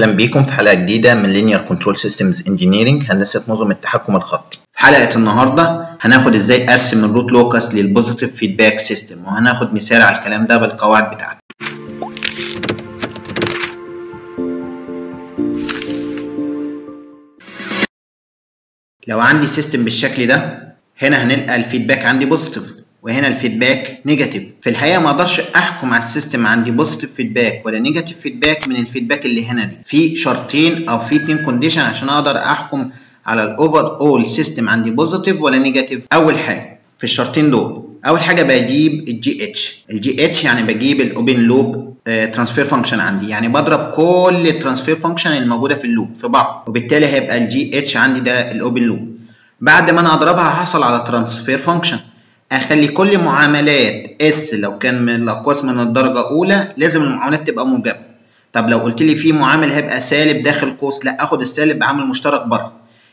أهلا بيكم في حلقة جديدة من Linear Control Systems Engineering. هندسة نظم التحكم الخطي في حلقة النهارده هناخد إزاي أرسم ال root locus لل positive feedback system وهناخد مثال على الكلام ده بالقواعد بتاعته. لو عندي system بالشكل ده هنا هنلقى ال feedback عندي positive وهنا ال feedback negative. في الحقيقة ما أقدرش أحكم على ال system عندي positive feedback ولا negative feedback من ال feedback اللي هنا دي. في شرطين أو في اتنين condition عشان أقدر أحكم على ال overall system عندي positive ولا negative أول حاجة في الشرطين دول أول حاجة بجيب ال GH ال GH يعني بجيب ال open loop transfer function عندي. يعني بضرب كل ال transfer function الموجوده في ال loop في بعض وبالتالي هيبقى ال GH عندي ده ال open loop بعد ما أنا أضربها هحصل على transfer function اخلي كل معاملات S لو كان من الاقواس من الدرجة الأولى لازم المعاملات تبقى موجبة. طب لو قلت لي في معامل هيبقى سالب داخل قوس لا آخد السالب بعامل مشترك بره.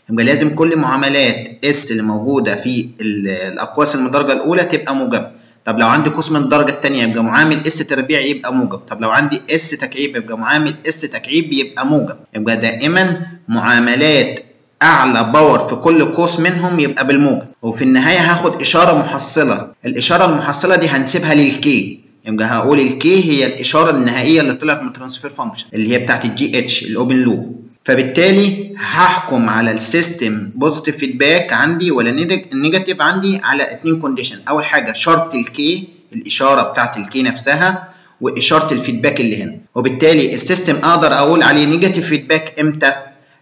يبقى لازم كل معاملات S اللي موجودة في الأقواس من الدرجة الأولى تبقى موجبة. طب لو عندي قوس من الدرجة الثانية يبقى معامل S تربيع يبقى موجب. طب لو عندي S تكعيب يبقى معامل S تكعيب يبقى موجب. يبقى دائما معاملات أعلى power في كل قوس منهم يبقى بالموجب. وفي النهاية هاخد إشارة محصلة. الإشارة المحصلة دي هنسيبها لل K يبقى هقول ال K هي الإشارة النهائية اللي طلعت من ال transfer function اللي هي بتاعت ال GH ال open loop فبالتالي هحكم على ال system positive feedback عندي ولا negative عندي على اتنين condition أول حاجة شرط ال K الإشارة بتاعت ال K نفسها وإشارة ال feedback اللي هنا. وبالتالي ال system أقدر أقول عليه negative feedback إمتى؟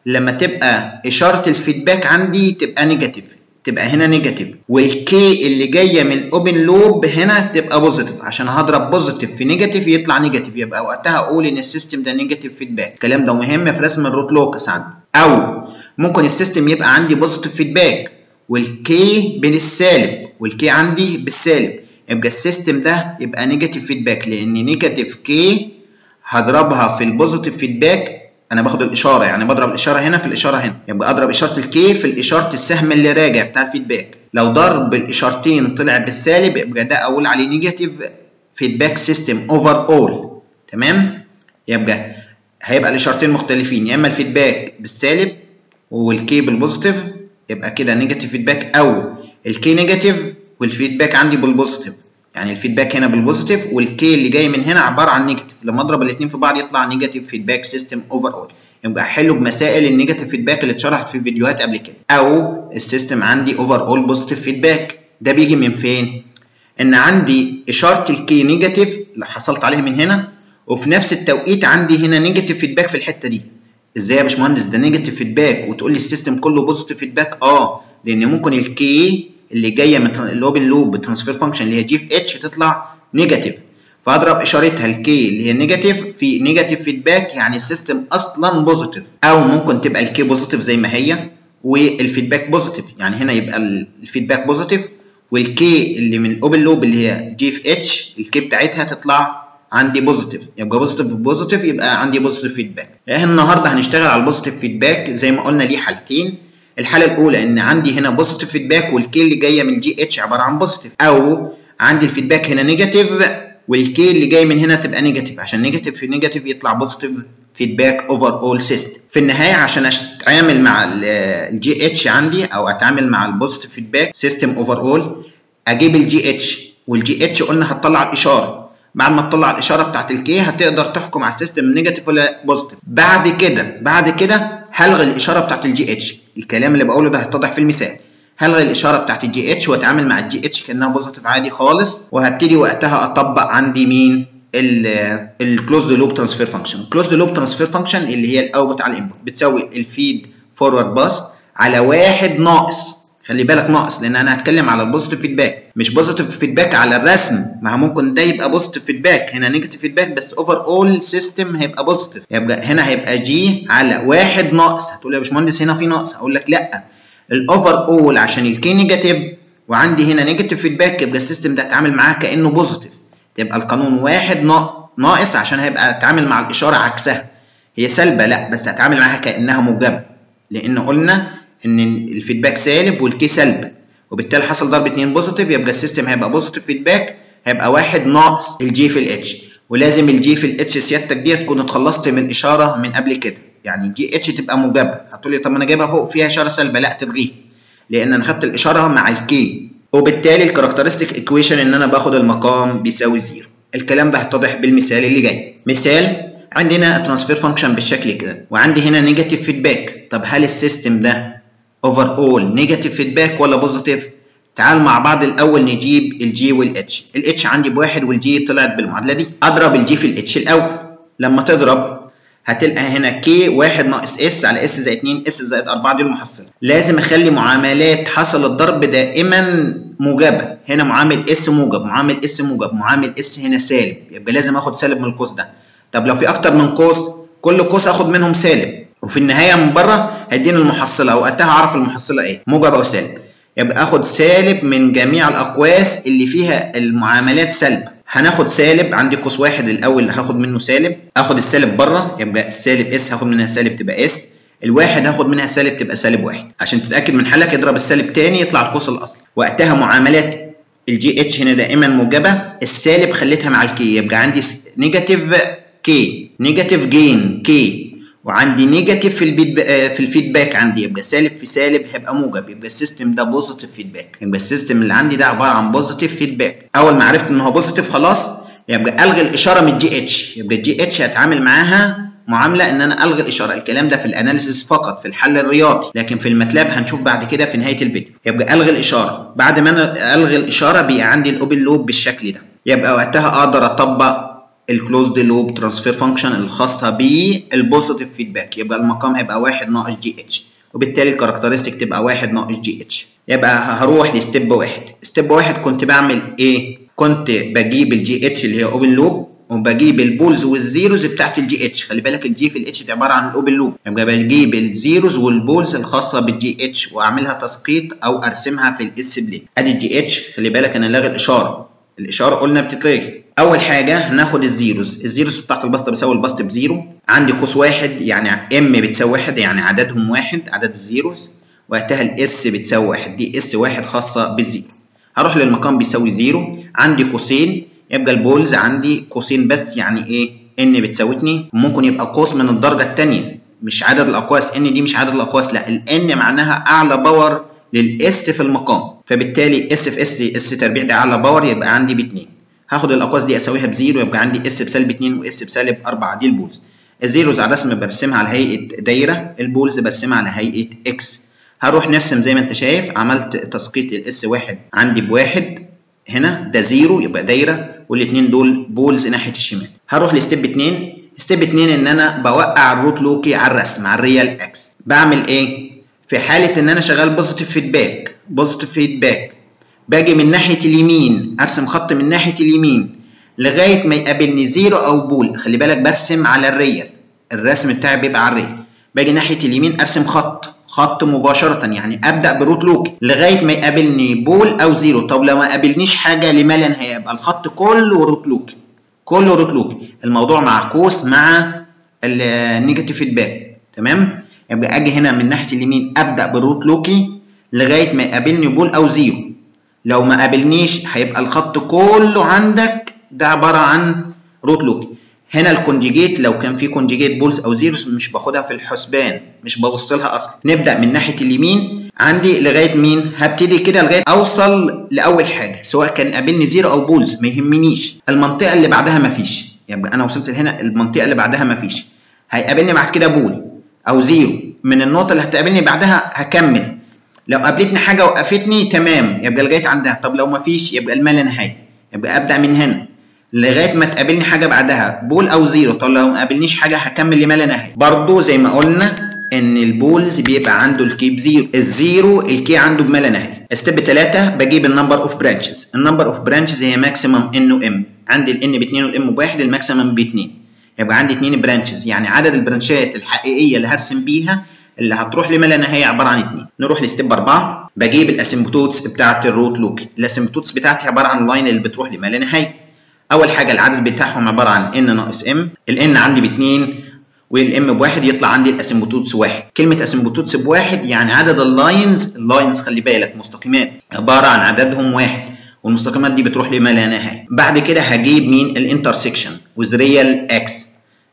لما تبقى إشارة ال feedback عندي تبقى negative تبقى هنا negative وال K اللي جاية من ال open loop هنا تبقى positive عشان هضرب positive في negative يطلع negative يبقى وقتها أقول إن ال system ده negative feedback الكلام ده مهم في رسم ال root locus عندي. أو ممكن ال system يبقى عندي positive feedback وال K بالسالب وال K عندي بالسالب. يبقى ال system ده يبقى negative feedback لأن negative K هضربها في ال positive feedback أنا باخد الإشارة يعني بضرب الإشارة هنا في الإشارة هنا. يبقى أضرب إشارة ال K في الإشارة السهم اللي راجع بتاع ال feedback لو ضرب الإشارتين طلع بالسالب يبقى ده أقول عليه negative feedback system overall تمام؟ يبقى هيبقى الإشارتين مختلفين. يا إما ال feedback بالسالب وال K بال positive يبقى كده negative feedback أو ال K negative وال feedback عندي بال positive يعني ال feedback هنا بال positive وال K اللي جاي من هنا عبارة عن negative لما اضرب الاثنين في بعض يطلع negative feedback system overall يبقى احله بمسائل ال negative feedback اللي اتشرحت في فيديوهات قبل كده. أو ال system عندي overall positive feedback ده بيجي من فين؟ إن عندي إشارة ال K negative اللي حصلت عليها من هنا وفي نفس التوقيت عندي هنا negative feedback في الحتة دي. إزاي يا باشمهندس؟ ده negative feedback وتقول لي ال system كله positive feedback آه لأن ممكن ال K اللي جاية من ال open loop بال transfer function اللي هي G في H تطلع negative فأضرب اشارتها ال K اللي هي negative في negative feedback يعني ال system أصلا positive أو ممكن تبقى ال K positive زي ما هي وال feedback positive يعني هنا يبقى ال feedback positive وال K اللي من ال open loop اللي هي G في H ال K بتاعتها تطلع عندي positive يبقى positive positive يبقى عندي positive feedback إحنا النهارده هنشتغل على ال positive feedback زي ما قلنا ليه حالتين. الحالة الأولى إن عندي هنا positive feedback وال K اللي جاية من GH عبارة عن positive أو عندي ال feedback هنا negative وال K اللي جاي من هنا تبقى negative عشان negative في negative يطلع positive feedback overall system في النهاية عشان أتعامل مع ال GH عندي أو أتعامل مع ال positive feedback system overall أجيب الجي اتش والجي اتش قلنا هتطلع الإشارة. بعد ما تطلع الإشارة بتاعت ال K هتقدر تحكم على ال system negative ولا positive بعد كده بعد كده هلغي الإشارة بتاعت ال GH الكلام اللي بقوله ده هيتضح في المثال. هلغي الإشارة بتاعت ال GH واتعامل مع ال GH كأنها positive عادي خالص؟ وهبتدي وقتها أطبق عندي مين؟ ال closed loop transfer function ال closed loop transfer function اللي هي ال output على ال input بتساوي ال feed forward path على واحد ناقص. خلي بالك ناقص لأن أنا هتكلم على ال positive feedback مش positive feedback على الرسم. ما ممكن ده يبقى positive feedback هنا negative feedback بس overall system هيبقى positive يبقى هنا هيبقى G على واحد ناقص. هتقول يا باشمهندس هنا في ناقص؟ هقول لك لأ. ال overall عشان ال K negative وعندي هنا negative feedback يبقى ال system ده اتعامل معاه كأنه positive تبقى القانون واحد ناقص عشان هيبقى اتعامل مع الإشارة عكسها. هي سالبة لأ بس هتعامل معاها كأنها موجبة. لأن قلنا إن ال feedback سالب وال K سالب. وبالتالي حصل ضرب اتنين positive يبقى ال system هيبقى positive feedback هيبقى واحد ناقص ال G في ال H ولازم ال G في ال H سيادتك دي تكون اتخلصت من إشارة من قبل كده. يعني ال GH تبقى موجبة. هتقول لي طب ما أنا جايبها فوق فيها إشارة سالبة. لا تلغيها لأن أنا خدت الإشارة مع ال K وبالتالي ال characteristic equation إن أنا باخد المقام بيساوي zero. الكلام ده هيتضح بالمثال اللي جاي. مثال عندنا transfer function بالشكل كده. وعندي هنا negative feedback طب هل ال system ده overall negative feedback ولا positive تعال مع بعض الأول نجيب الجي والاتش الاتش عندي بواحد وال G طلعت بالمعادلة دي. أضرب ال G في ال H الأول. لما تضرب هتلقى هنا K 1 ناقص S على S زائد 2 S زائد 4 دي المحصلة. لازم أخلي معاملات حاصل الضرب دائما موجبة. هنا معامل S موجب معامل S موجب معامل S هنا سالب. يبقى لازم آخد سالب من القوس ده. طب لو في أكتر من قوس كل قوس آخد منهم سالب. وفي النهاية من بره هيديني المحصلة وقتها أعرف المحصلة إيه. موجب أو سالب. يبقى آخد سالب من جميع الأقواس اللي فيها المعاملات سالبه هناخد سالب عندي قوس واحد الأول هاخد منه سالب. آخد السالب بره يبقى السالب S هاخد منها سالب تبقى إس. الواحد هاخد منها سالب تبقى سالب واحد. عشان تتأكد من حلك اضرب السالب تاني يطلع القوس الاصلي وقتها معاملات ال GH هنا دائما موجبة. السالب خليتها مع ال K يبقى عندي negative K negative gain K وعندي negative في البيت في ال feedback عندي. يبقى سالب في سالب هيبقى موجب. يبقى ال system ده positive feedback يبقى ال system اللي عندي ده عبارة عن positive feedback أول ما عرفت إن هو positive خلاص يبقى ألغي الإشارة من ال GH يبقى ال GH هتعامل معاها معاملة إن أنا ألغي الإشارة. الكلام ده في ال analysis فقط في الحل الرياضي. لكن في ال MATLAB هنشوف بعد كده في نهاية الفيديو. يبقى ألغي الإشارة. بعد ما أنا ألغي الإشارة بقى عندي ال open loop بالشكل ده. يبقى وقتها أقدر أطبق ال closed loop transfer function الخاصة بال positive feedback يبقى المقام هيبقى 1 ناقص GH وبالتالي ال characteristic تبقى 1 ناقص GH يبقى هروح ل step واحد. step واحد كنت بعمل إيه كنت بجيب ال GH اللي هي open loop وبجيب ال poles وال zeros بتاعت ال GH خلي بالك ال G في ال H دي عبارة عن ال open loop يبقى بجيب ال zeros وال poles الخاصة بال GH وأعملها تسقيط أو أرسمها في ال S plane أدي ال GH خلي بالك أنا لاغي الإشارة. الإشارة قلنا بتتلغي. أول حاجة هناخد ال zeros. ال zeros بتاعت البسط بيساوي البسط ب zero. عندي قوس واحد يعني M بتساوي واحد يعني عددهم واحد عدد ال zeros. وقتها ال S بتساوي واحد. دي S واحد خاصة بال zero. هروح للمقام بيساوي zero. عندي قوسين. يبقى ال poles عندي قوسين بس يعني إيه؟ N بتساوي 2 ممكن يبقى قوس من الدرجة الثانية مش عدد الأقواس. N دي مش عدد الأقواس لا. ال N معناها أعلى power لل S في المقام. فبالتالي S في S S تربيع ده أعلى power يبقى عندي ب 2 هاخد الأقواس دي أساويها ب zero يبقى عندي S بسالب 2 و S بسالب 4 دي ال poles. ال zeros على الرسم برسمها على هيئة دايرة ال poles برسمها على هيئة X هروح نرسم زي ما أنت شايف عملت تسقيط ال S واحد عندي بواحد. هنا ده zero يبقى دايرة والاثنين دول poles ناحية الشمال. هروح ل step 2 step 2 إن أنا بوقع ال root loci على الرسم على ال real axis بعمل إيه؟ في حالة إن أنا شغال positive feedback positive feedback باجي من ناحية اليمين أرسم خط من ناحية اليمين لغاية ما يقابلني zero أو pole. خلي بالك برسم على ال real الرسم بتاعي بيبقى على ال real باجي ناحية اليمين أرسم خط. خط مباشرة يعني أبدأ ب root loci لغاية ما يقابلني pole أو zero. طب لو ما قابلنيش حاجة لما لا نهاية يبقى الخط كله root loci كله root loci الموضوع معكوس مع ال negative feedback تمام؟ يبقى أجي هنا من ناحية اليمين أبدأ ب root loci لغاية ما يقابلني pole أو zero. لو ما قابلنيش هيبقى الخط كله عندك ده عبارة عن root loci هنا ال conjugate لو كان في conjugate poles أو zeros مش باخدها في الحسبان مش ببص لها أصلا. نبدأ من ناحية اليمين عندي لغاية مين؟ هبتدي كده لغاية أوصل لأول حاجة سواء كان قابلني zero أو poles ما يهمنيش. المنطقة اللي بعدها ما فيش. يبقى أنا وصلت لهنا المنطقة اللي بعدها ما فيش. هيقابلني بعد كده pole أو zero. من النقطة اللي هتقابلني بعدها هكمل. لو قابلتني حاجة وقفتني تمام. يبقى لغاية عندها. طب لو ما فيش يبقى الما لا نهايه يبقى أبدأ من هنا. لغاية ما تقابلني حاجة بعدها. pole أو zero. طب لو ما قابلنيش حاجة هكمل لما لا نهايه برضه زي ما قلنا إن البولز بيبقى عنده الكي بزيرو الزيرو الكي عنده بما لا نهايه step 3 بجيب ال number of branches ال number of branches هي maximum n و m عندي ال n ب 2 وال m بواحد ال maximum ب 2 يبقى عندي 2 branches يعني عدد ال branch ات الحقيقية اللي هرسم بيها اللي هتروح لما لا نهايه عبارة عن 2 نروح لستيب 4 بجيب الأسيمبتوتس بتاعه الروت لوكي الأسيمبتوتس بتاعتي عبارة عن اللاين اللي بتروح لما لا نهايه أول حاجة العدد بتاعهم عبارة عن n ناقص m ال n عندي باتنين وال m بواحد يطلع عندي ال asymptotes واحد. كلمة asymptotes بواحد يعني عدد ال lines ال lines خلي بالك مستقيمات. عبارة عن عددهم واحد. والمستقيمات دي بتروح لما لا نهايه بعد كده هجيب مين؟ ال intersection with real axis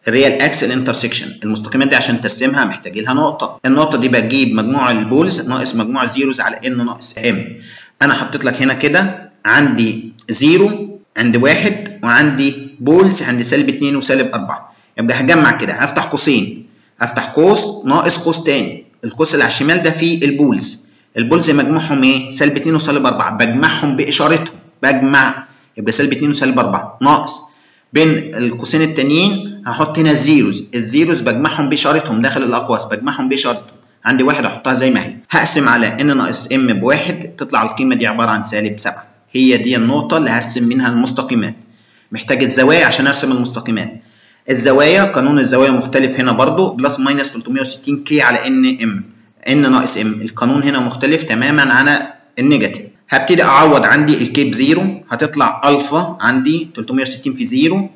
ال real axis ال intersection المستقيمات دي عشان ترسمها محتاج لها نقطة. النقطة دي بجيب مجموع ال poles ناقص مجموع zeros على n ناقص m أنا حطيت لك هنا كده عندي zero عند واحد وعندي poles عند سالب 2 وسالب 4 يبقى هجمع كده. هفتح قوسين. هفتح قوس ناقص قوس تاني. القوس اللي على الشمال ده فيه ال poles. ال poles مجموعهم إيه؟ سالب 2 وسالب 4 بجمعهم بإشارتهم. بجمع. يبقى سالب 2 وسالب 4 ناقص. بين القوسين التانيين هحط هنا ال zeros. ال zeros بجمعهم باشارتهم داخل الأقواس بجمعهم باشارتهم عندي واحد أحطها زي ما هي. هقسم على n ناقص m بواحد تطلع القيمة دي عبارة عن سالب 7 هي دي النقطة اللي هرسم منها المستقيمات. محتاج الزوايا عشان أرسم المستقيمات. الزوايا قانون الزوايا مختلف هنا برضو. plus minus 360 k على n m n ناقص m القانون هنا مختلف تماما عن ال negative. هبتدي أعوض عندي ال k ب zero هتطلع ألفا عندي 360 في zero.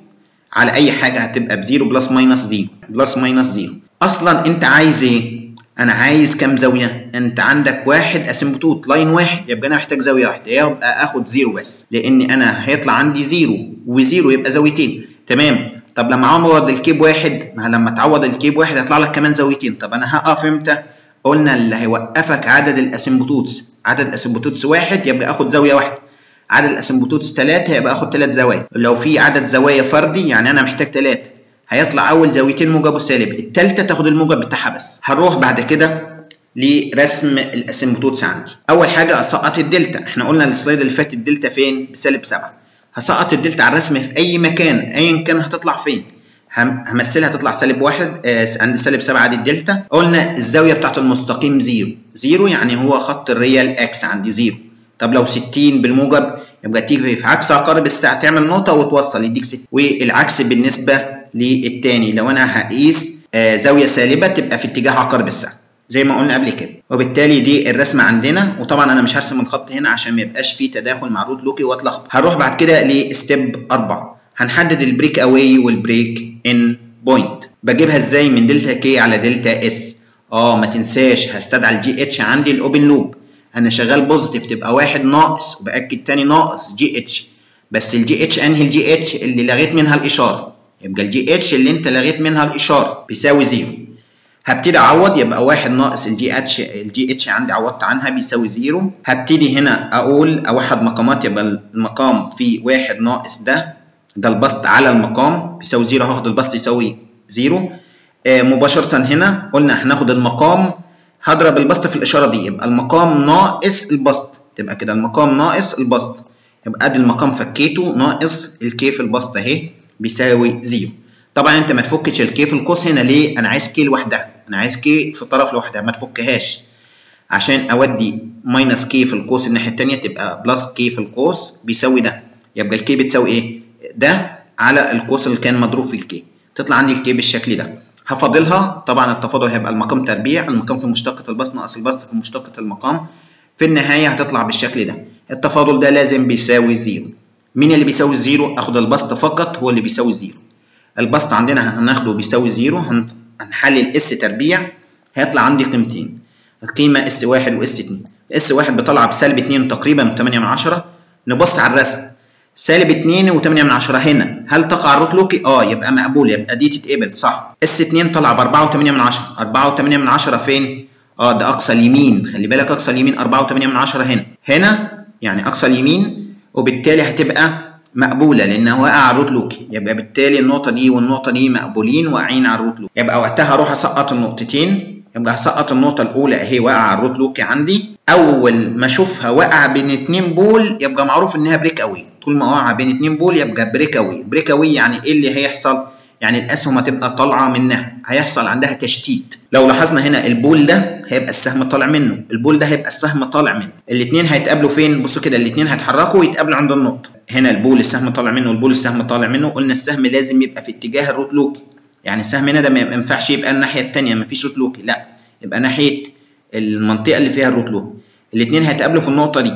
على أي حاجة هتبقى ب zero plus minus zero. plus minus zero. أصلا أنت عايز إيه؟ أنا عايز كام زاوية؟ أنت عندك واحد asymptote line واحد. يبقى أنا محتاج زاوية واحدة. يبقى آخد zero بس. لأن أنا هيطلع عندي zero و zero يبقى زاويتين. تمام؟ طب لما أعوض ال k ب واحد ما لما تعوض ال k ب واحد هيطلع لك كمان زاويتين. طب أنا هقف إمتى؟ قلنا اللي هيوقفك عدد ال asymptotes عدد ال asymptotes واحد يبقى آخد زاوية واحدة. عدد ال asymptotes ثلاثة يبقى آخد ثلاث زوايا. لو في عدد زوايا فردي يعني أنا محتاج ثلاثة هيطلع أول زاويتين موجب وسالب الثالثه تاخد الموجب بتاعها بس. هنروح بعد كده لرسم ال asymptotes عندي. أول حاجة أسقط الدلتا. إحنا قلنا ال slide اللي فات الدلتا فين؟ بسالب 7 هسقط الدلتا على الرسم في أي مكان ايا كان هتطلع فين. همثلها تطلع سالب واحد آه عند سالب 7 عدد الدلتا. قلنا الزاوية بتاعت المستقيم zero. zero يعني هو خط ال real axis عندي zero. طب لو 60 بالموجب يبقى تيجي في عكس عقارب الساعة تعمل نقطة وتوصل يديك 60 والعكس بالنسبة للتاني لو أنا هقيس آه زاوية سالبة تبقى في اتجاه عقارب الساعة زي ما قلنا قبل كده. وبالتالي دي الرسمة عندنا. وطبعا أنا مش هرسم الخط هنا عشان ما يبقاش فيه تداخل مع root loci واتلخبط هنروح بعد كده ل step 4 هنحدد ال break away وال break in point بجيبها إزاي؟ من delta k على delta s آه ما تنساش هستدعي ال GH عندي ال open loop أنا شغال positive تبقى واحد ناقص وبأكد تاني ناقص جي اتش بس الجي اتش أنهي الجي اتش اللي لغيت منها الإشارة. يبقى ال GH اللي أنت لغيت منها الإشارة بيساوي zero هبتدي أعوض يبقى واحد ناقص الجي اتش الجي اتش عندي عوضت عنها بيساوي zero هبتدي هنا أقول أوحد مقامات يبقى المقام في واحد ناقص ده ده البسط على المقام بيساوي zero هاخد البسط يساوي zero آه مباشرة هنا قلنا هناخد المقام هضرب البسط في الإشارة دي. يبقى المقام ناقص البسط. تبقى كده المقام ناقص البسط. يبقى ادي المقام فكيته ناقص ال k في البسط أهي بيساوي zero. طبعا أنت ما تفكش ال k في القوس هنا ليه؟ أنا عايز k لوحدها أنا عايز k في الطرف لوحدها ما تفكهاش. عشان أودي minus k في القوس الناحية التانية تبقى plus k في القوس بيساوي ده. يبقى ال k بتساوي إيه؟ ده على القوس اللي كان مضروب في ال k تطلع عندي ال k بالشكل ده. هفاضلها طبعا التفاضل هيبقى المقام تربيع المقام في مشتقة البسط ناقص البسط في مشتقة المقام. في النهاية هتطلع بالشكل ده. التفاضل ده لازم بيساوي zero. مين اللي بيساوي ال zero؟ أخد البسط فقط هو اللي بيساوي zero البسط عندنا هناخده بيساوي zero هنحلل s تربيع هيطلع عندي قيمتين. القيمة s واحد و s اتنين. s واحد بطلع بسالب اتنين تقريبا وتمانية من عشرة. نبص على الرسم. سالب 2 و8 من 10 هنا. هل تقع ال root loci؟ آه يبقى مقبول يبقى دي تتقبل صح. s 2 طلع ب 4 و8 من 10 4 و8 من 10 فين؟ آه ده أقصى اليمين. خلي بالك أقصى اليمين 4 و8 من 10 هنا. هنا يعني أقصى اليمين وبالتالي هتبقى مقبولة لانها واقعه على ال root loci يبقى بالتالي النقطة دي والنقطة دي مقبولين واقعين على ال root loci يبقى وقتها أروح أسقط النقطتين. يبقى هسقط النقطة الأولى أهي واقعه على ال root loci عندي. أول ما أشوفها واقعه بين اتنين pole يبقى معروف إنها break away طول ما واقعه بين اتنين pole يبقى break away break away يعني إيه اللي هيحصل؟ يعني الأسهم هتبقى طالعة منها. هيحصل عندها تشتيت. لو لاحظنا هنا ال pole ده هيبقى السهم طالع منه. ال pole ده هيبقى السهم طالع منه. الاثنين هيتقابلوا فين؟ بصوا كده الاثنين هيتحركوا ويتقابلوا عند النقطه هنا ال pole السهم طالع منه وال pole السهم طالع منه. قلنا السهم لازم يبقى في اتجاه ال root loci. يعني السهم هنا ده ما ينفعش يبقى الناحية الثانية ما فيش root loci. لا يبقى ناحية المنطقة اللي فيها ال root loci. الاثنين هيتقابلوا في النقطة دي.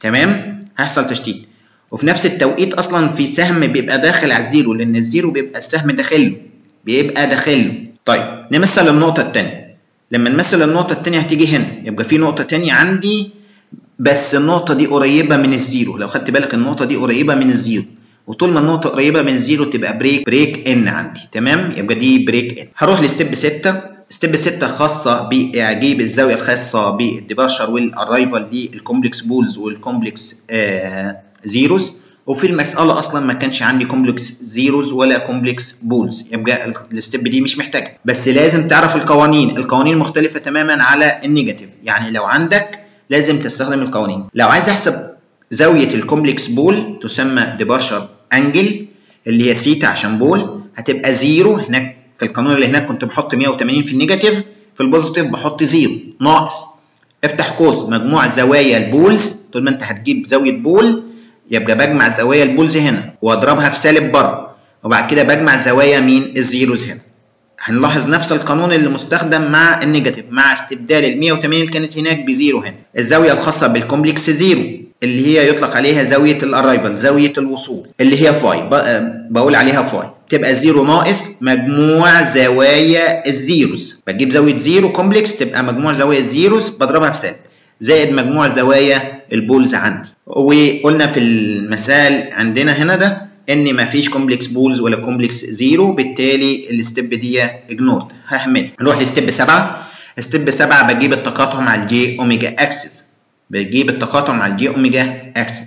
تمام؟ هيحصل تشتيت. وفي نفس التوقيت أصلا في سهم بيبقى داخل على ال zero لأن ال zero بيبقى السهم داخله بيبقى داخله. طيب نمثل النقطة الثانية لما نمثل النقطة الثانية هتيجي هنا يبقى في نقطة ثانية عندي بس النقطة دي قريبة من ال zero. لو خدت بالك النقطة دي قريبة من ال zero. وطول ما النقطة قريبة من ال zero تبقى break break in عندي. تمام؟ يبقى دي break in هروح ل step 6 step 6 خاصة بأجيب الزاوية الخاصة بالديبارشر والارايفل للكومبلكس بولز والكومبلكس آه zeros. وفي المسألة أصلا ما كانش عندي complex zeros ولا complex poles يبقى ال step دي مش محتاجة بس لازم تعرف القوانين. القوانين مختلفة تماما على ال negative يعني لو عندك لازم تستخدم القوانين. لو عايز أحسب زاوية ال complex pole تسمى departure angle اللي هي سيتا عشان pole هتبقى zero هناك في القانون اللي هناك كنت بحط 180 في ال negative في ال positive بحط zero ناقص. افتح قوس مجموع زوايا البولز طول ما انت هتجيب زاوية بول يبقى بجمع زوايا البولز هنا واضربها في سالب بره. وبعد كده بجمع زوايا مين؟ الزيروز هنا. هنلاحظ نفس القانون اللي مستخدم مع النيجاتيف مع استبدال ال 180 اللي كانت هناك بزيرو هنا. الزاوية الخاصة بالكومبلكس زيرو اللي هي يطلق عليها زاوية الارايفل زاوية الوصول اللي هي فاي بقول عليها فاي تبقى زيرو ناقص مجموع زوايا الزيروز. بجيب زاوية زيرو كومبلكس تبقى مجموع زوايا الزيروز بضربها في سالب. زائد مجموع زوايا ال poles عندي. وقلنا في المثال عندنا هنا ده إن مفيش complex poles ولا complex zero بالتالي ال step دي ignored ههملها. نروح ل step 7 step 7 بجيب التقاطع مع ال j omega axis بجيب التقاطع مع ال j omega axis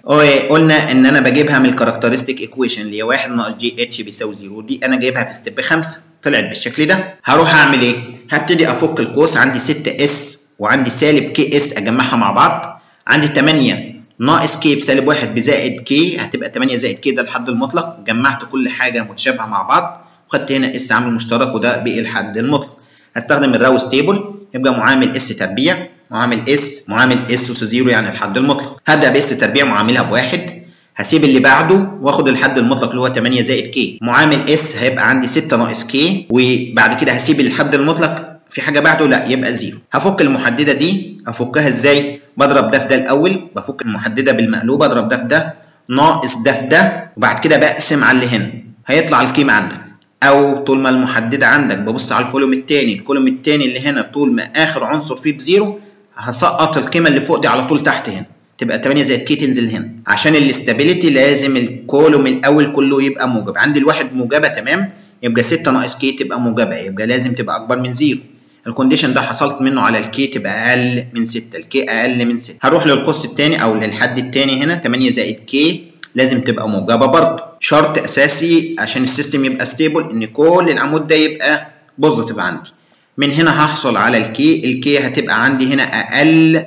قلنا إن أنا بجيبها من ال characteristic equation اللي هي 1 ناقص GH بيساوي 0 دي أنا جايبها في step 5 طلعت بالشكل ده. هروح أعمل إيه؟ هبتدي أفك القوس. عندي 6 s وعندي سالب k s أجمعها مع بعض. عندي 8 ناقص k في سالب 1 بزائد k هتبقى 8 زائد k ده الحد المطلق. جمعت كل حاجة متشابهة مع بعض. وخدت هنا s عامل مشترك وده بقي الحد المطلق. هستخدم ال Routh table يبقى معامل s تربيع معامل s معامل s s 0 يعني الحد المطلق. هبدأ ب s تربيع معاملها بواحد. هسيب اللي بعده واخد الحد المطلق اللي هو 8 زائد k معامل s هيبقى عندي 6 ناقص k وبعد كده هسيب الحد المطلق. في حاجة بعده؟ لا يبقى zero. هفك المحددة دي. افكها إزاي؟ بضرب ده في ده الأول. بفك المحددة بالمقلوبة. اضرب ده في ده. ناقص ده في ده. وبعد كده بقسم على اللي هنا. هيطلع القيمة عندك. أو طول ما المحددة عندك. ببص على ال column الثاني ال column الثاني اللي هنا طول ما آخر عنصر فيه ب zero هسقط القيمة اللي فوق دي على طول تحت هنا. تبقى 8 زائد k تنزل هنا. عشان ال stability لازم ال column الأول كله يبقى موجب. عندي الواحد موجبة تمام؟ يبقى 6 ناقص k تبقى موجبة. يبقى لازم تبقى أكبر من zero. ال condition ده حصلت منه على ال k تبقى أقل من 6 ال k أقل من 6 هروح للقوس الثاني أو للحد الثاني هنا 8 زائد k لازم تبقى موجبة برضه. شرط أساسي عشان ال system يبقى stable إن كل العمود ده يبقى positive عندي. من هنا هحصل على ال k ال k هتبقى عندي هنا أقل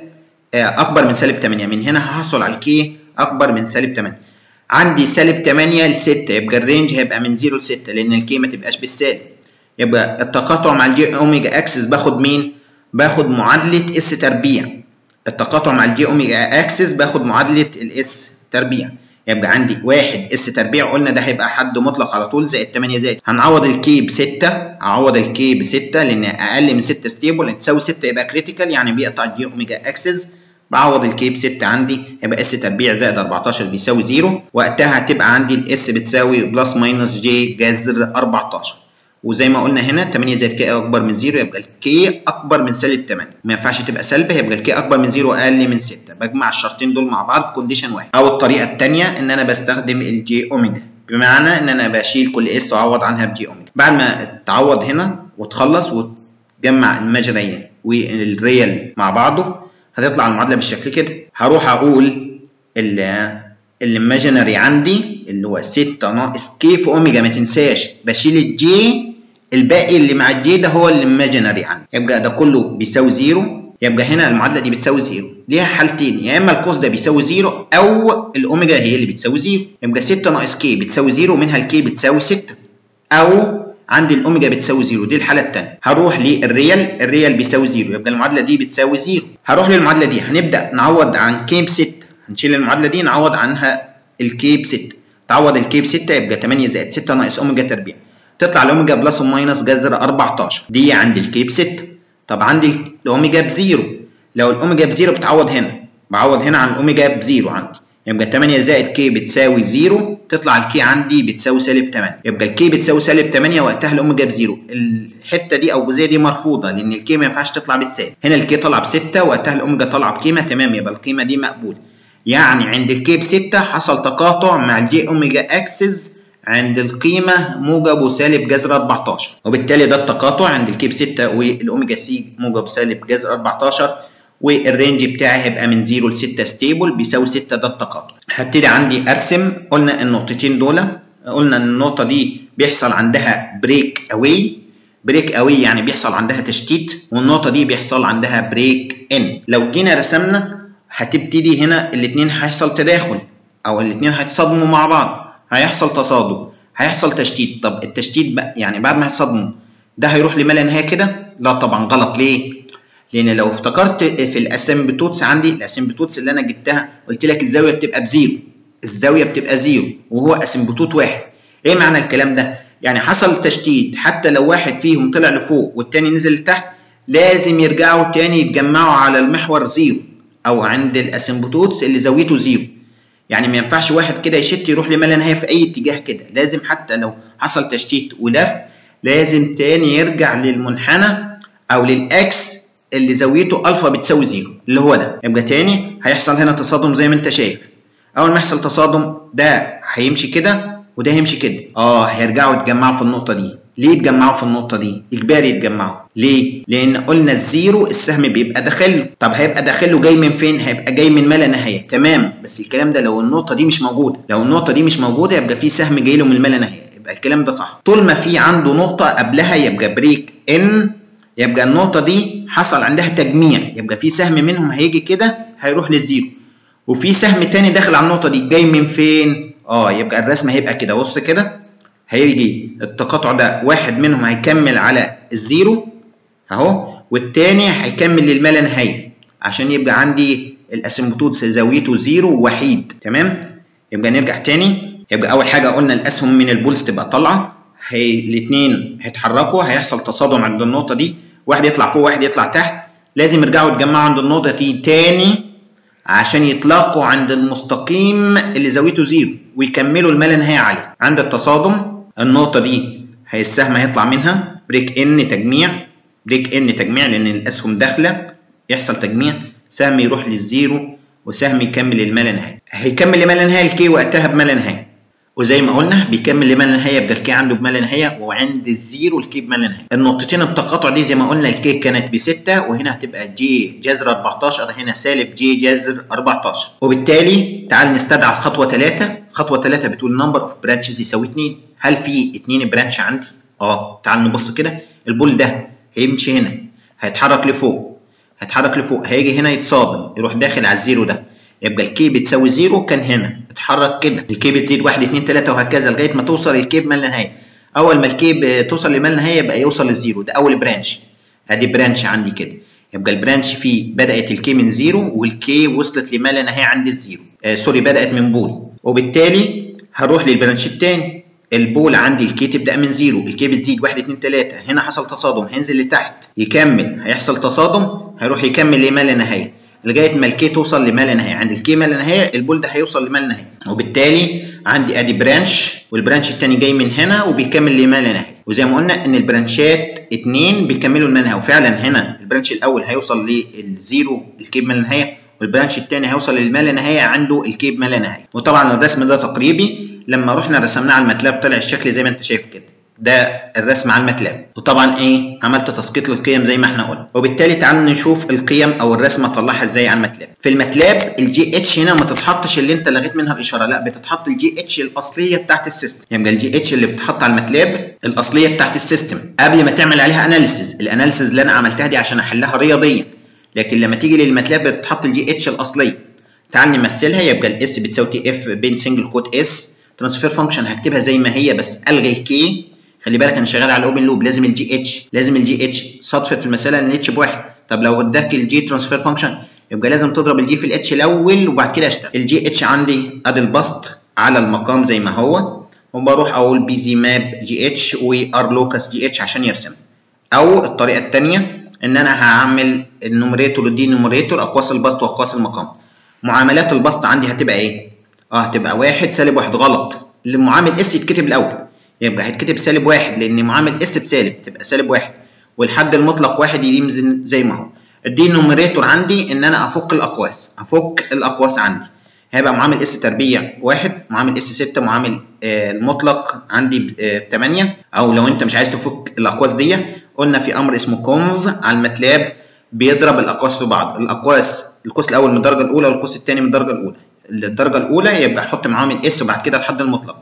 أكبر من سالب 8 من هنا هحصل على ال k أكبر من سالب 8 عندي سالب 8 ل 6 يبقى ال range هيبقى من 0 ل 6 لأن ال k ما تبقاش بالسالب. يبقى التقاطع مع ال j omega axis باخد مين؟ باخد معادلة s تربيع. التقاطع مع ال j omega axis باخد معادلة ال s تربيع. يبقى عندي واحد s تربيع قلنا ده هيبقى حد مطلق على طول زائد 8 زائد. هنعوض ال k ب 6 اعوض ال k ب 6 لأن أقل من 6 stable تساوي 6 يبقى critical يعني بيقطع ال j omega axis. بعوض ال k ب 6 عندي يبقى s تربيع زائد 14 بيساوي 0 وقتها هتبقى عندي ال s بتساوي plus minus j جذر 14 وزي ما قلنا هنا 8 زائد k أكبر من 0 يبقى ال k أكبر من سالب 8 ما ينفعش تبقى سلبي يبقى ال k أكبر من 0 واقل من 6 بجمع الشرطين دول مع بعض في condition واحد. أو الطريقة الثانية إن أنا بستخدم ال j omega بمعنى إن أنا بشيل كل s وأعوض عنها ب j omega بعد ما تعوض هنا وتخلص وتجمع ال imaginary وال real مع بعضه هتطلع المعادلة بالشكل كده. هروح أقول ال imaginary عندي اللي هو 6 ناقص k في اوميجا ما تنساش. بشيل ال j الباقي اللي مع ال j ده هو ال imaginary عندي يبقى ده كله بيساوي zero. يبقى هنا المعادلة دي بتساوي zero. ليها حالتين. يا إما القوس ده بيساوي zero أو الأوميجا هي اللي بتساوي zero. يبقى 6 ناقص k بتساوي zero منها ال k بتساوي 6 أو عندي الأوميجا بتساوي zero. دي الحالة الثانية هروح لل real. ال real بيساوي zero. يبقى المعادلة دي بتساوي zero. هروح للمعادلة دي. هنبدأ نعوض عن K ب 6 هنشيل المعادلة دي. نعوض عنها ال K ب 6 تعوض ال K ب 6 يبقى 8 زائد 6 ناقص أوميجا تربيع. تطلع ال omega plus و minus جذر 14 دي عندي ال K ب 6 طب عندي ال omega ب zero. لو ال omega ب zero بتعوض هنا. بعوض هنا عن ال omega ب zero عندي. يبقى 8 زائد K بتساوي 0 تطلع ال K عندي بتساوي سالب 8 يبقى ال K بتساوي سالب 8 وقتها ال omega ب zero. الحتة دي أو الجزئيه دي مرفوضة لأن ال K ما ينفعش تطلع بالسالب. هنا ال K طالعه ب 6 وقتها الاوميجا طالعه بقيمة تمام. يبقى القيمه دي مقبولة. يعني عند ال K ب 6 حصل تقاطع مع ال j omega axis عند القيمة موجب وسالب جذر 14 وبالتالي ده التقاطع عند ال K ب 6 وال omega c موجب سالب جذر 14 وال range بتاعي هيبقى من 0 ل 6 stable بيساوي 6 ده التقاطع. هبتدي عندي أرسم قلنا النقطتين دول قلنا ان النقطة دي بيحصل عندها break away break away يعني بيحصل عندها تشتيت والنقطة دي بيحصل عندها break in لو جينا رسمنا هتبتدي هنا الاثنين هيحصل تداخل أو الاثنين هيتصادموا مع بعض. هيحصل تصادم هيحصل تشتيت. طب التشتيت بقى يعني بعد ما هيتصادموا ده هيروح لما لا نهاية كده؟ لا طبعا. غلط. ليه؟ لأن لو افتكرت في ال asymptotes عندي ال asymptotes اللي أنا جبتها قلت لك الزاوية بتبقى ب zero. الزاوية بتبقى zero وهو asymptote واحد. إيه معنى الكلام ده؟ يعني حصل تشتيت حتى لو واحد فيهم طلع لفوق والتاني نزل لتحت لازم يرجعوا تاني يتجمعوا على المحور zero أو عند ال asymptotes اللي زاويته zero. يعني ما ينفعش واحد كده يشت يروح لما لا نهاية في أي اتجاه كده. لازم حتى لو حصل تشتيت ولف لازم تاني يرجع للمنحنى أو لل axis اللي زاويته ألفا بتساوي zero اللي هو ده. يبقى تاني هيحصل هنا تصادم زي ما أنت شايف. أول ما يحصل تصادم ده هيمشي كده وده هيمشي كده. آه هيرجعوا يتجمعوا في النقطة دي. ليه يتجمعوا في النقطة دي؟ إجباري يتجمعوا. ليه؟ لأن قلنا ال zero السهم بيبقى داخله. طب هيبقى داخله جاي من فين؟ هيبقى جاي من ما لا نهايه تمام. بس الكلام ده لو النقطة دي مش موجودة لو النقطة دي مش موجودة يبقى في سهم جاي له من ما لا نهايه يبقى الكلام ده صح. طول ما في عنده نقطة قبلها يبقى break in يبقى النقطة دي حصل عندها تجميع. يبقى في سهم منهم هيجي كده هيروح لل zero. وفي سهم تاني داخل على النقطة دي جاي من فين؟ آه يبقى الرسم هيبقى كده. بص كده هيجي التقاطع ده واحد منهم هيكمل على ال zero أهو والتاني هيكمل للما لا نهاية عشان يبقى عندي ال asymptote زاويته zero وحيد. تمام؟ يبقى نرجع تاني. يبقى أول حاجة قلنا الأسهم من ال poles تبقى طالعة. هي الاثنين هيتحركوا هيحصل تصادم عند النقطة دي. واحد يطلع فوق واحد يطلع تحت. لازم يرجعوا يتجمعوا عند النقطة دي تاني. عشان يتلاقوا عند المستقيم اللي زاويته zero ويكملوا الما لا نهاية عليه. عند التصادم النقطة دي هي السهم هيطلع منها break in تجميع. break in تجميع لأن الأسهم داخلة. يحصل تجميع. سهم يروح لل zero وسهم يكمل الما لا نهاية هيكمل لما لا نهاية ال K وقتها بما لا نهاية وزي ما قلنا بيكمل لما لا نهايه يبقى ال K عنده بما لا نهايه وعند ال zero ال K بما لا نهايه النقطتين التقاطع دي زي ما قلنا ال K كانت ب 6 وهنا هتبقى j جذر 14 هنا سالب j جذر 14 وبالتالي تعال نستدعى خطوة 3 خطوة 3 بتقول number of branches يساوي 2 هل في 2 branch عندي؟ آه تعال نبص كده. ال pole ده هيمشي هنا. هيتحرك لفوق. هيتحرك لفوق. هيجي هنا يتصادم يروح داخل على ال zero ده. يبقى ال K بتساوي zero كان هنا اتحرك كده. ال K بتزيد 1 2 3 وهكذا لغاية ما توصل ال K بما لا نهاية. أول ما ال K بتوصل لما لا نهاية يبقى يوصل لل zero. ده أول branch أدي branch عندي كده. يبقى ال branch فيه بدأت ال K من zero وال K وصلت لما لا نهاية عند ال zero. آه sorry بدأت من pole. وبالتالي هروح لل branch الثاني ال pole عندي ال K تبدأ من zero. ال K بتزيد 1 2 3 هنا حصل تصادم. هينزل لتحت. يكمل. هيحصل تصادم. هيروح يكمل لما لا نهاية. لغاية ما ال K توصل لما لا نهايه عند ال K ما لا نهايه ال pole ده هيوصل لما لا نهايه وبالتالي عندي أدي branch وال branch الثاني جاي من هنا وبيكمل لما لا نهايه وزي ما قلنا إن البرانشات اتنين بيكملوا لما نهايه وفعلا هنا ال branch الأول هيوصل لل zero ال K ما لا نهايه وال branch الثاني هيوصل للما لا نهايه عنده ال K ما لا نهايه وطبعا الرسم ده تقريبي لما رحنا رسمناه على ال MATLAB طلع الشكل زي ما أنت شايف كده. ده الرسم على ال MATLAB وطبعا إيه؟ عملت تسقيط للقيم زي ما إحنا قلنا. وبالتالي تعالوا نشوف القيم أو الرسمة اطلعها إزاي على ال MATLAB في ال MATLAB ال GH هنا ما تتحطش اللي أنت لغيت منها الإشارة لا بتتحط ال GH الأصلية بتاعت ال system. يبقى ال GH اللي بتتحط على ال MATLAB الأصلية بتاعت ال system. قبل ما تعمل عليها analysis ال analysis اللي أنا عملتها دي عشان أحلها رياضيا. لكن لما تيجي لل MATLAB بتحط ال GH الأصلية. تعال نمثلها يبقى ال s بتساوي tf بين single quote s transfer function هكتبها زي ما هي بس ألغي ال K خلي بالك أنا شغال على ال open loop لازم ال GH لازم ال GH صدفه في المسألة إن ال H بواحد طب لو اداك ال G transfer function يبقى لازم تضرب ال G في ال H الأول وبعد كده أشتغل. ال GH عندي أدي البسط على المقام زي ما هو وبروح أقول بي زي ماب جي اتش وار لوكس جي اتش عشان يرسم. أو الطريقة الثانية إن أنا هعمل ال numerator وال denominator أقواس البسط وأقواس المقام. معاملات البسط عندي هتبقى إيه؟ آه هتبقى واحد سالب واحد غلط. المعامل S يتكتب الأول. يبقى هيتكتب سالب واحد لأن معامل S بسالب تبقى سالب واحد. والحد المطلق واحد ينزل زي ما هو. ال denominator عندي إن أنا أفك الأقواس أفك الأقواس عندي. هيبقى معامل S تربيع واحد معامل S 6 معامل آه المطلق عندي ب 8 أو لو أنت مش عايز تفك الأقواس دي قلنا في أمر اسمه conv على الماتلاب بيضرب الأقواس في بعض. الأقواس القوس الأول من الدرجة الأولى والقوس الثاني من الدرجة الأولى. الدرجة الأولى يبقى أحط معامل S وبعد كده الحد المطلق.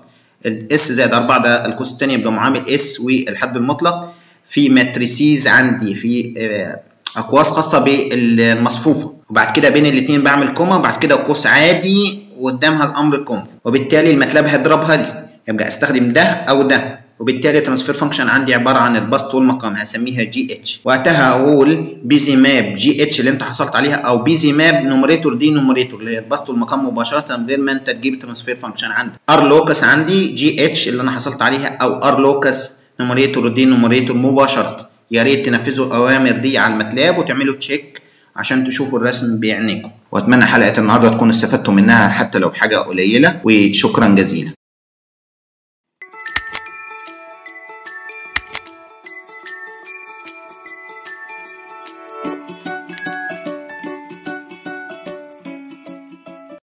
ال S زائد 4 ده القوس الثاني يبقى معامل S والحد المطلق في matrices عندي في آه أقواس خاصة بالمصفوفة. وبعد كده بين الاثنين بعمل comma وبعد كده قوس عادي وقدامها الأمر conv وبالتالي الماتلاب هيضربها لي. يبقى أستخدم ده أو ده. وبالتالي transfer function عندي عبارة عن البسط والمقام هسميها GH وقتها هقول pzmap GH اللي أنت حصلت عليها أو pzmap numerator denominator اللي هي البسط والمقام مباشرة من غير ما أنت تجيب transfer function عندك. rlocus عندي GH اللي أنا حصلت عليها أو rlocus numerator denominator مباشرة. يا ريت تنفذوا الاوامر دي على الماتلاب وتعملوا check عشان تشوفوا الرسم بعينيكم وأتمنى حلقة النهارده تكونوا استفدتوا منها حتى لو بحاجه قليلة وشكرا جزيلا.